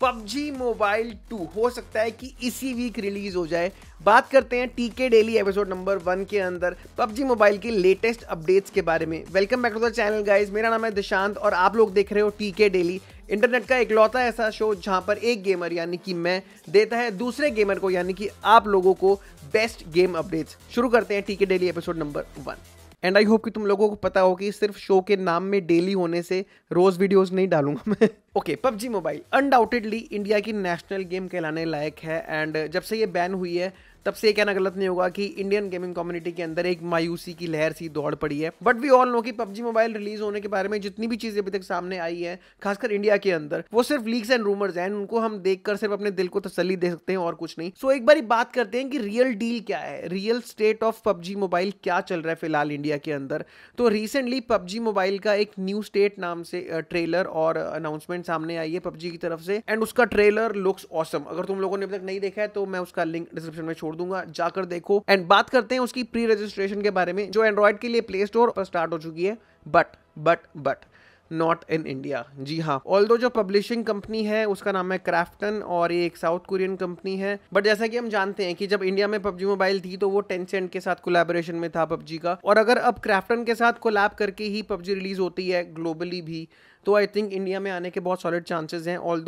PUBG mobile 2 हो सकता है कि इसी वीक रिलीज़ हो जाए। बात करते हैं TK daily episode number one के अंदर, पबजी मोबाइल के लेटेस्ट अपडेट्स के बारे में। Welcome back to the channel guys मेरा नाम है दिशांत और आप लोग देख रहे हो टीके डेली इंटरनेट का इकलौता ऐसा शो जहाँ पर एक गेमर यानी कि मैं देता है दूसरे गेमर को, यानी कि आप लोगों को बेस्ट गेम अपडेट्स शुरू करते हैं TK daily episode number one and I hope कि तुम लोगों को पता हो कि सिर्फ़ शो के नाम में डेली होने से रोज वीडियोस नहीं डालूँगा मैं। Okay PUBG mobile undoubtedly India की नेशनल गेम कहलाने लायक है एंड जब से ये बैन हुई है तब से कहना गलत नहीं होगा कि इंडियन गेमिंग कम्युनिटी के अंदर एक मायूसी की लहर सी दौड़ पड़ी है. बट वी ऑल नो कि पबजी मोबाइल रिलीज़ होने के बारे में जितनी भी चीज़ें अभी तक सामने आई है खासकर इंडिया के अंदर वो सिर्फ़ लीक्स एंड रूमर्स हैं उनको हम देखकर सिर्फ़ अपने दिल को तसली दे सकते हैं और कुछ नहीं. सो so, एक बार बात करते हैं कि रियल डील क्या है? Real state of PUBG mobile क्या चल रहा है फ़िलहाल इंडिया के अंदर? तो रिसेंटली पबजी मोबाइल का एक न्यू स्टेट नाम से ट्रेलर और अनाउंसमेंट सामने आई है पबजी की तरफ़ से एंड उसका ट्रेलर लुक्स ऑसम अगर तुम लोगों ने अभी तक नहीं देखा है तो मैं उसका लिंक डिस्क्रिप्शन में छोड़ दूँगा, जाकर देखो. एंड बात करते हैं उसकी प्री रजिस्ट्रेशन के बारे में, जो एंड्रॉइड के लिए प्ले स्टोर पर स्टार्ट हो चुकी है. But but but not in India जी हाँ. ऑल जो पब्लिशिंग कंपनी है, उसका नाम है क्राफ्टन और ये एक साउथ कोरियन कंपनी है. बट जैसा कि हम जानते हैं कि जब इंडिया में पबजी मोबाइल थी तो वो टेंसेंट के साथ कोलैबोरेशन में था पबजी का. और अगर अब क्राफ्टन के साथ कोलैब करके ही पबजी रिलीज़ होती है ग्लोबली भी तो आई थिंक इंडिया में आने के बहुत सॉलिड चांसेस हैं ऑल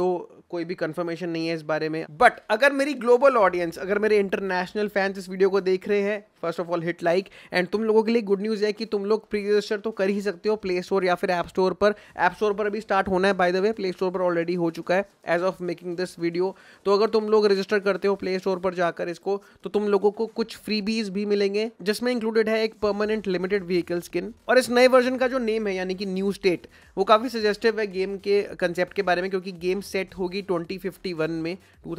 कोई भी कंफर्मेशन नहीं है इस बारे में। बट अगर मेरी ग्लोबल ऑडियंस अगर मेरे इंटरनेशनल फैंस इस वीडियो को देख रहे हैं first of all hit like and तुम लोगों के लिए गुड न्यूज़ है कि तुम लोग प्री रजिस्टर तो कर ही सकते हो प्ले स्टोर या फिर ऐप स्टोर पर। ऐप स्टोर पर अभी स्टार्ट होना है by the way Play Store पर ऑलरेडी हो चुका है as of making this video तो अगर तुम लोग रजिस्टर करते हो प्ले स्टोर पर जाकर इसको तो तुम लोगों को कुछ फ्री बीज भी मिलेंगे, जिसमें इंक्लूडेड है एक परमानेंट लिमिटेड व्हीकल स्किन और इस नए वर्जन का जो नेम है, यानी कि न्यू स्टेट वो काफ़ी सजेस्टिव है गेम के कंसेप्ट के बारे में, क्योंकि गेम सेट होगी ट्वेंटी में टू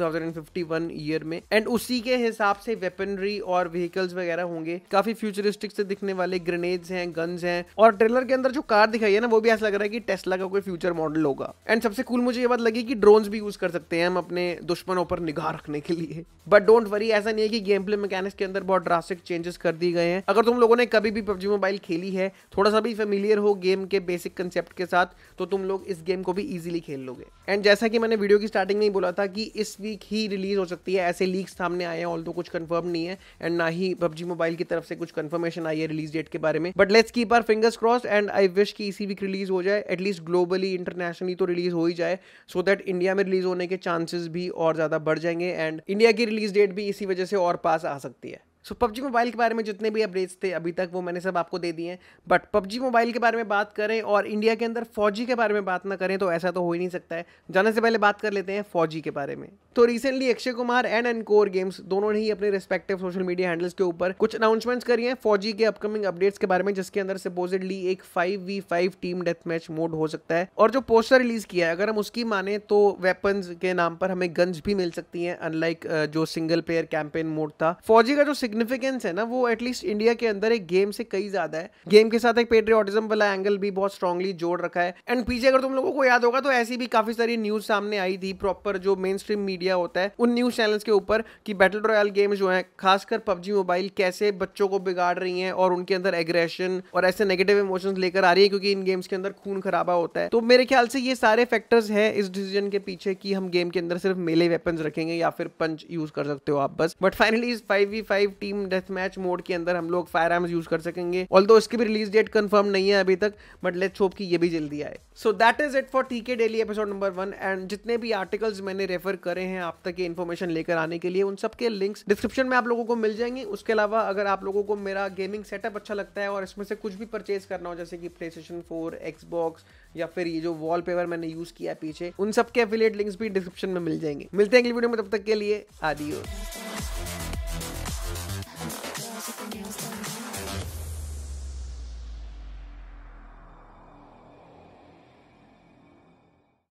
ईयर में एंड उसी के हिसाब से वेपनरी और व्हीकल्स वगैरह होंगे। काफ़ी फ्यूचरिस्टिक से दिखने वाले ग्रेनेड्स हैं गन्स हैं, और ट्रेलर के अंदर जो कार दिखाई है ना, वो भी ऐसा लग रहा है कि टेस्ला का कोई फ्यूचर मॉडल होगा। एंड सबसे कूल मुझे ये बात लगी कि ड्रोन्स भी यूज़ कर सकते हैं हम अपने दुश्मनों पर निगाह रखने के लिए। बट डोंट वरी ऐसा नहीं है कि गेम प्ले मैकेनिक्स के अंदर बहुत ड्रास्टिक चेंजेस कर दिए गए हैं। अगर तुम लोगों ने कभी भी पबजी मोबाइल खेली है, थोड़ा सा भी फेमिलियर हो गेम के बेसिक कंसेप्ट के साथ तो तुम लोग इस गेम को भी इजीली खेल लोगे। एंड जैसा कि मैंने वीडियो की स्टार्टिंग में ही बोला था कि इस वीक ही रिलीज़ हो सकती है, ऐसे लीक्स सामने आए हैं ऑल तो कुछ कंफर्म नहीं है एंड ना ही पबजी मोबाइल की तरफ़ से कुछ कंफर्मेशन आई है रिलीज़ डेट के बारे में। But let's keep our fingers cross and I wish की इसी वीक रिलीज़ हो जाए एटलीस्ट ग्लोबली इंटरनेशनली तो रिलीज़ हो ही जाए सो दैट इंडिया में रिलीज़ होने के चांसेस भी और ज़्यादा बढ़ जाएँगे एंड इंडिया की रिलीज़ डेट भी इसी वजह से और पास आ सकती है। सो पबजी मोबाइल के बारे में जितने भी अपडेट्स थे अभी तक, वो मैंने सब आपको दे दिए हैं। बट पबजी मोबाइल के बारे में बात करें और इंडिया के अंदर फौजी के बारे में बात ना करें तो ऐसा तो हो ही नहीं सकता है। जाने से पहले बात कर लेते हैं फौजी के बारे में। तो recently Akshay Kumar and and core games दोनों ने ही अपने रिस्पेक्टिव सोशल मीडिया हैंडल्स के ऊपर कुछ अनाउंसमेंट्स करी हैं फौजी के अपकमिंग अपडेट्स के बारे में, जिसके अंदर सपोजिटली एक five v five team death match mode हो सकता है। और जो पोस्टर रिलीज़ किया है, अगर हम उसकी माने तो वेपन्स के नाम पर हमें गन्स भी मिल सकती हैं अनलाइक जो सिंगल प्लेयर कैंपेन मोड था। फौजी का जो सिग्निफिकेंस है ना, वो एटलीस्ट इंडिया के अंदर एक गेम से कई ज़्यादा है। गेम के साथ एक पेट्रियोटिज्म वाला एंगल भी बहुत स्ट्रांगली जोड़ रखा है। एंड पीछे अगर तुम लोगों को याद होगा तो ऐसी भी काफ़ी सारी न्यूज़ सामने आई थी प्रॉपर जो मेन स्ट्रीम मीडिया होता है, उन न्यूज़ चैनल्स के ऊपर कि बैटल रॉयल गेम जो है, खासकर पबजी मोबाइल कैसे बच्चों को बिगाड़ रही है और उनके अंदर एग्रेशन और ऐसे नेगेटिव इमोशंस लेकर आ रही है, क्योंकि इन गेम्स के अंदर खून खराबा होता है। तो मेरे ख्याल से ये सारे फैक्टर्स है इस डिसीज़न के पीछे कि हम गेम के अंदर सिर्फ़ मेले वेपन्स रखेंगे या फिर पंच यूज़ कर सकते हो आप, बस। बट फाइनली इस five v five team death match mode के अंदर हम लोग फायर आर्म्स यूज़ कर सकेंगे। ऑल दो इसकी भी रिलीज़ डेट कंफर्म नहीं है अभी तक बट लेट्स होप कि ये भी जल्दी आए। So that is it for TK daily episode number one and जितने भी आर्टिकल्स मैंने रेफर करे हैं आप तक ये इन्फॉर्मेशन लेकर आने के लिए, उन सबके लिंक्स डिस्क्रिप्शन में आप लोगों को मिल जाएँगे। उसके अलावा अगर आप लोगों को मेरा गेमिंग सेटअप अच्छा लगता है और इसमें से कुछ भी परचेज करना हो, जैसे कि प्ले स्टेशन फोर एक्सबॉक्स या फिर ये जो वॉलपेपर मैंने यूज़ किया पीछे, उन सबके एफिलिएट लिंक्स भी डिस्क्रिप्शन में मिल जाएँगे। मिलते हैं अगली वीडियो में, तब तक के लिए आदियोस